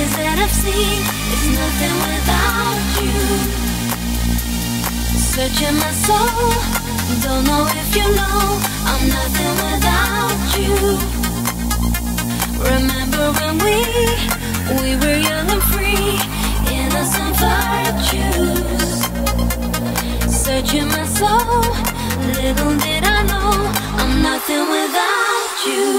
is that I've seen is nothing without you. Searching my soul, don't know if you know I'm nothing without you. Remember when we we were young and free, innocent virtues. Searching my soul, little did I know I'm nothing without you.